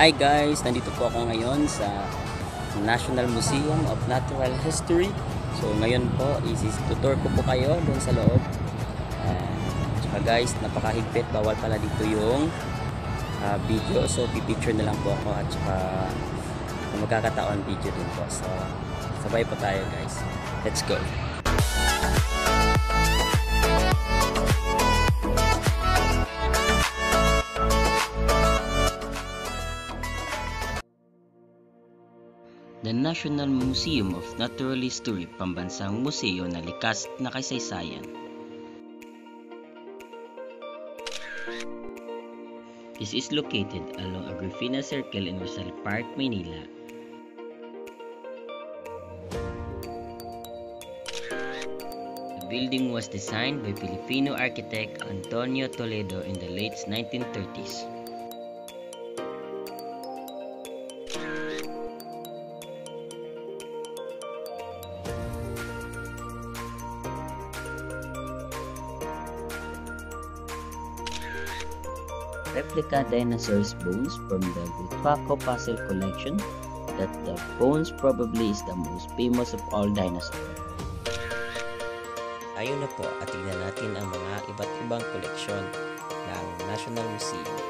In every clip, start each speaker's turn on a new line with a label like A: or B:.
A: Hi guys, nandito po ako ngayon sa National Museum of Natural History. So ngayon po, isi-tutor ko po kayo doon sa loob. Uh, tsaka guys, napakahigpit, bawal pala dito yung uh, video. So pipicture na lang po ako at tsaka magkakataon video din po. So sabay po tayo guys. Let's go! The National Museum of Natural History, pambansang museo na likas na kasaysayan. This is located along Agrifina Circle in Rizal Park, Manila. The building was designed by Filipino architect Antonio Toledo in the late 1930s. Replica dinosaurs bones from the Gutuaco Fossil Collection that the bones probably is the most famous of all dinosaurs. Ayun na po at tignan natin ang mga iba't ibang koleksyon ng National Museum.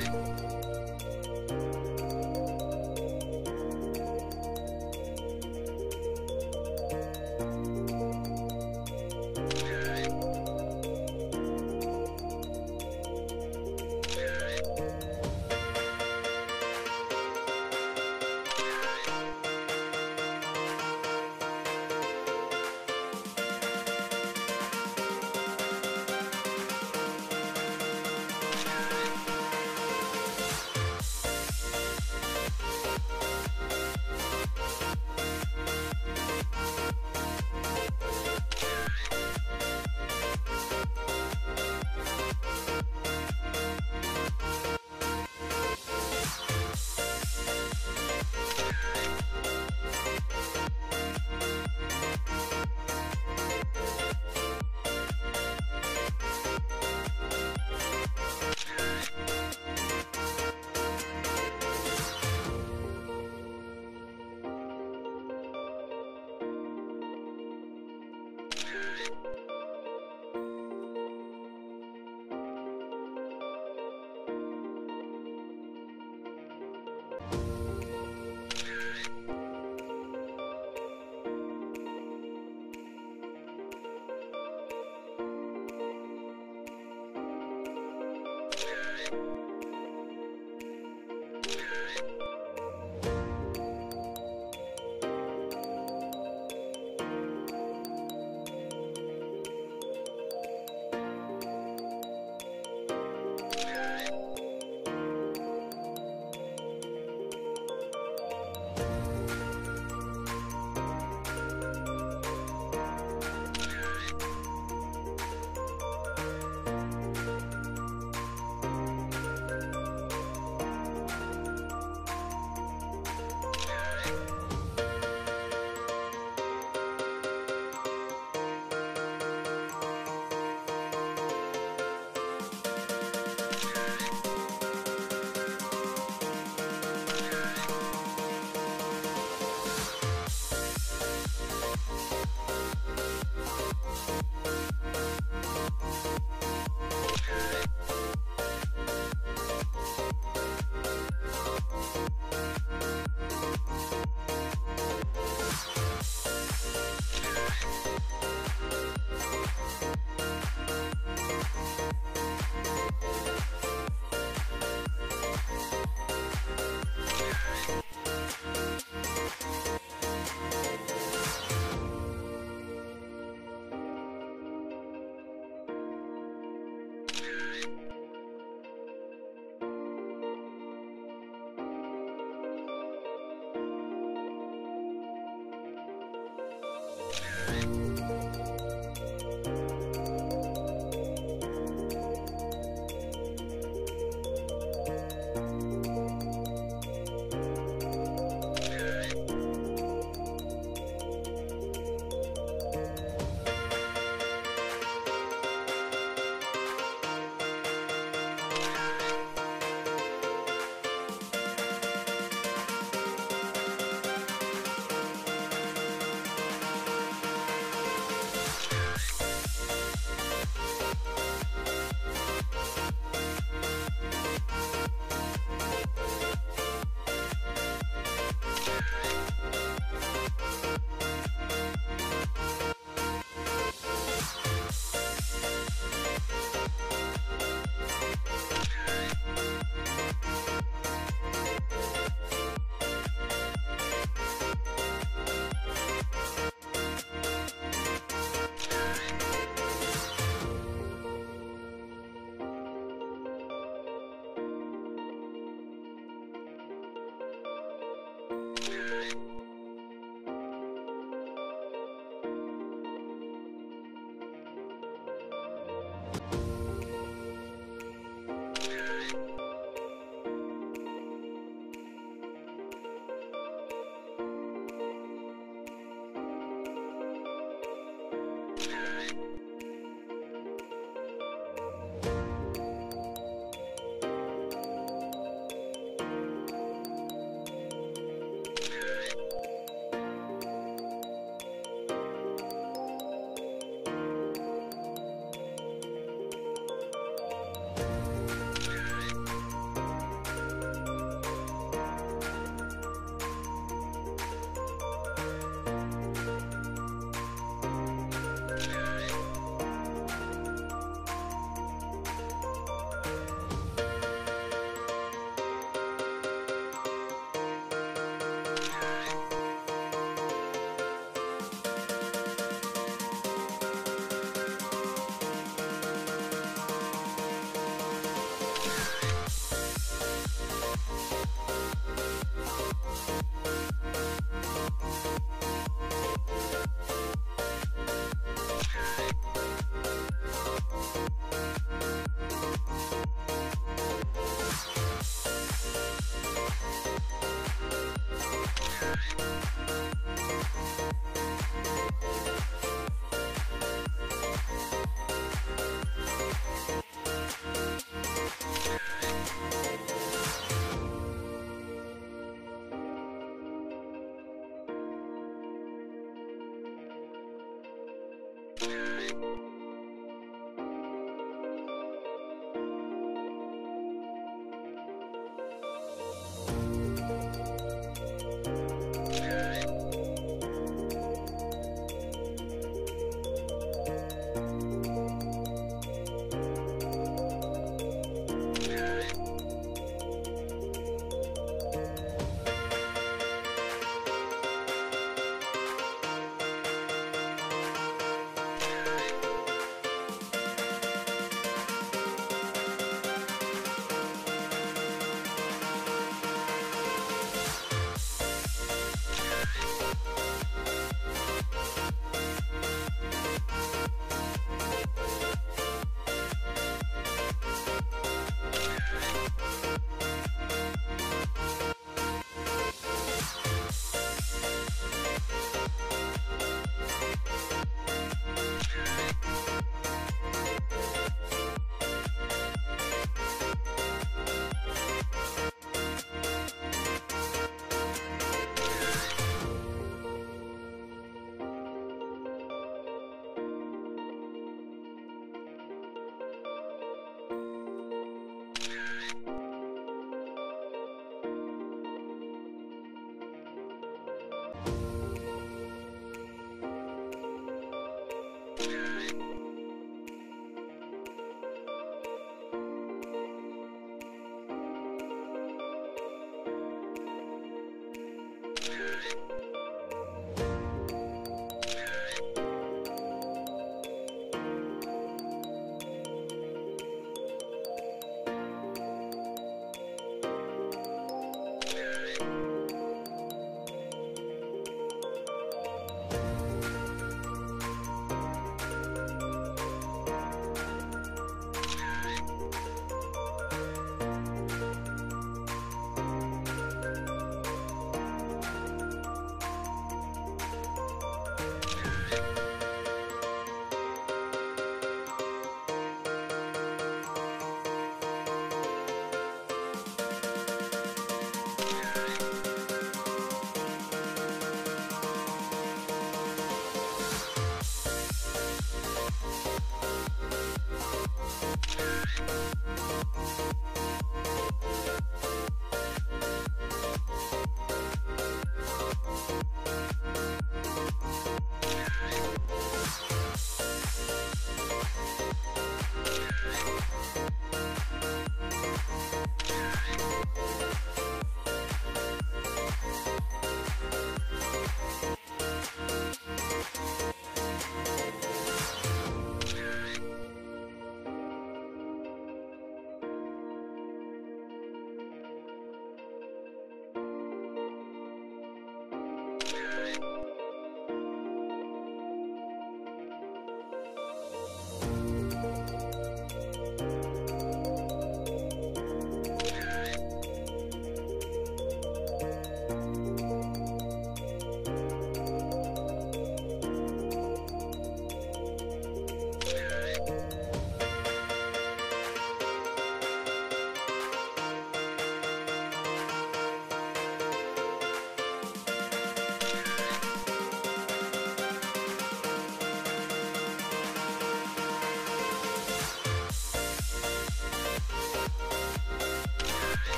B: time.